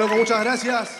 loco, muchas gracias.